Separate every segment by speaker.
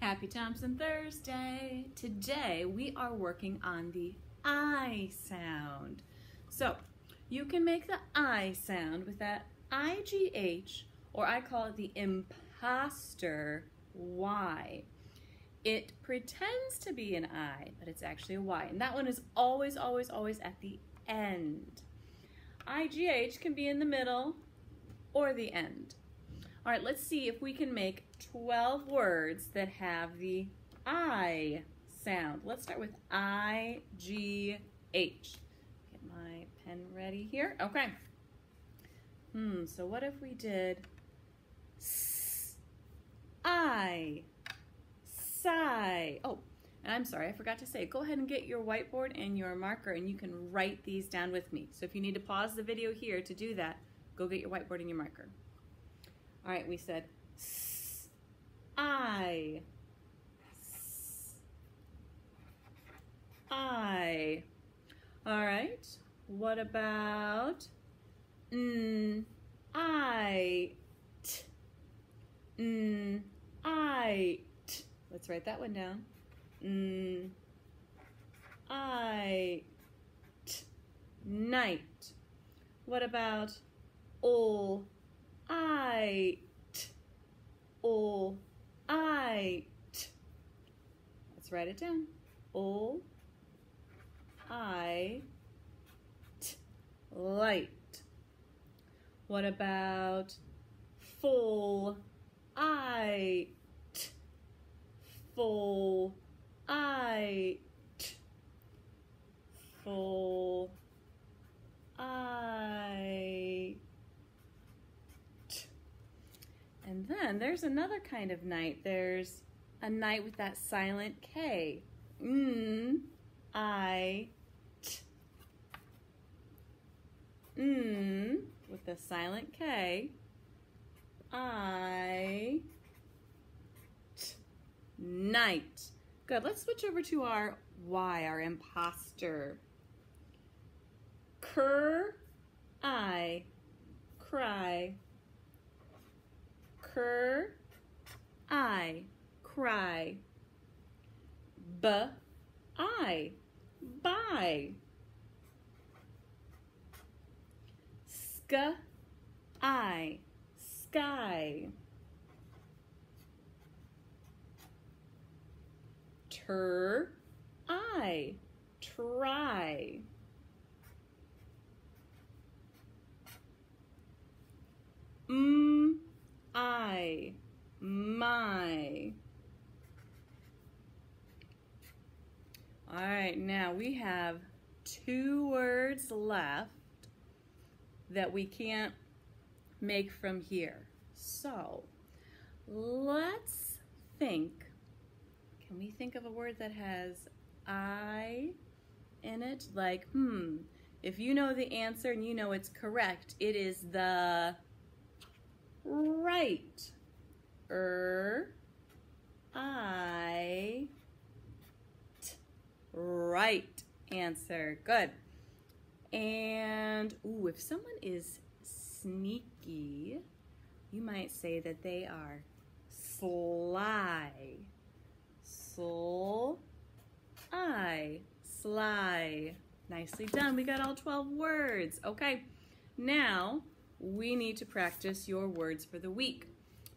Speaker 1: Happy Thompson Thursday. Today we are working on the I sound. So you can make the I sound with that IGH or I call it the imposter Y. It pretends to be an I, but it's actually a Y. And that one is always, always, always at the end. IGH can be in the middle or the end. All right, let's see if we can make 12 words that have the I sound. Let's start with I-G-H. Get my pen ready here. Okay. Hmm, so what if we did S, I, sigh. Oh, and I'm sorry, I forgot to say, go ahead and get your whiteboard and your marker and you can write these down with me. So if you need to pause the video here to do that, go get your whiteboard and your marker. All right, we said s, I, s, I. All right, what about n, I, t, n, I, t. Let's write that one down. N, I, t, night. What about ol, I, t, ol, I, t. Let's write it down. Ol, I, t, light. What about full, I, t, full, I, t, full, I, t. There's another kind of night. There's a knight with that silent K. Mm, I, t. Mm, with the silent K. I, t, knight. Good, let's switch over to our Y, our imposter. Cur, I, cry. Cur, I, cry. B, I, by. Sk, I, sky. Tur, I, try. Mm, I, my. All right, now we have two words left that we can't make from here. So let's think. Can we think of a word that has I in it? Like, hmm, if you know the answer and you know it's correct, it is the right. Er, I, t, right answer. Good. And, ooh, if someone is sneaky, you might say that they are sly. Soul, I, sly. Nicely done. We got all 12 words. Okay, now we need to practice your words for the week.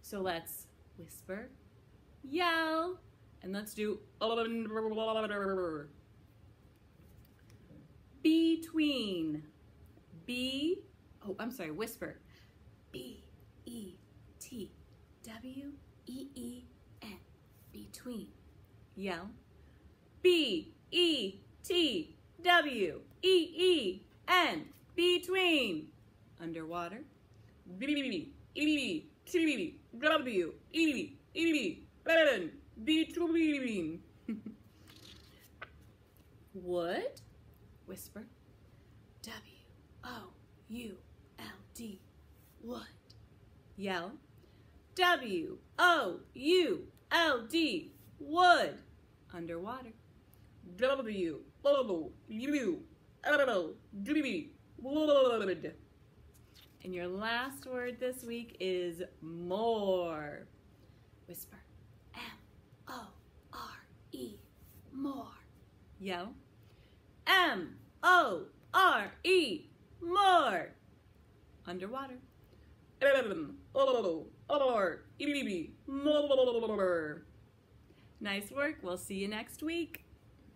Speaker 1: So let's whisper, yell, and let's do between. B, oh, I'm sorry, whisper. B, E, T, W, E, E, N. Between. Yell. B, E, T, W, E, E, N. Between. Underwater. B, B, B, B, E, B, T, B, B, W, E, E, B, Between. Would. Whisper. W, O, U, L, D. Would. Yell. W, O, U, L, D. Would. Underwater. W, O, U, L, D. Would. And your last word this week is more. Whisper M O R E, more. Yell M O R E, more. Underwater. Nice work. We'll see you next week.